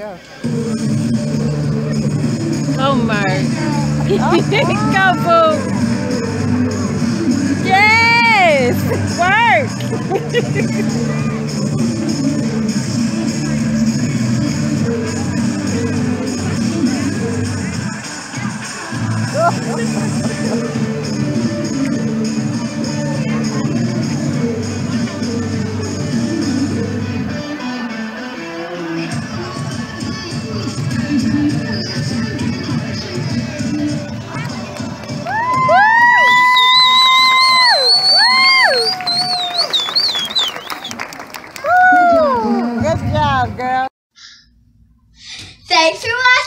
go. Oh go, boo. Yes! Work! Good job, girl. Thanks for watching.